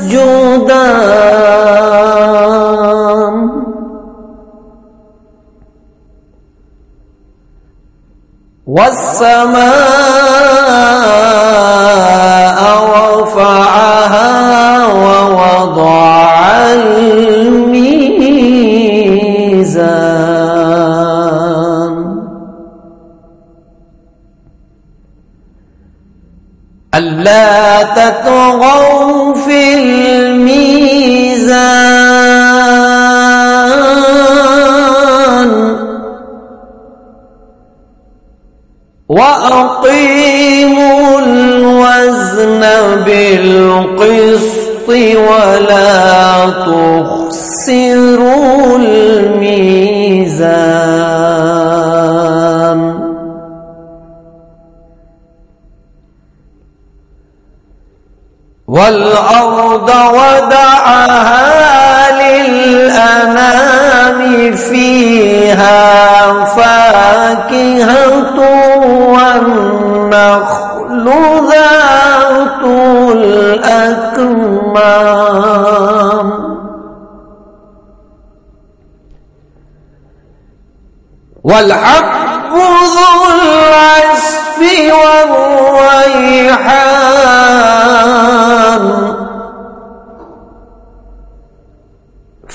يسجدان والسماء رفعها ووضع الميزان. ألا تطغوا في الميزان وأقيموا الوزن بالقسط ولا تخسروا والأرض وضعها للأنام فيها فاكهة والنخل ذات الأكمام. والحب ذو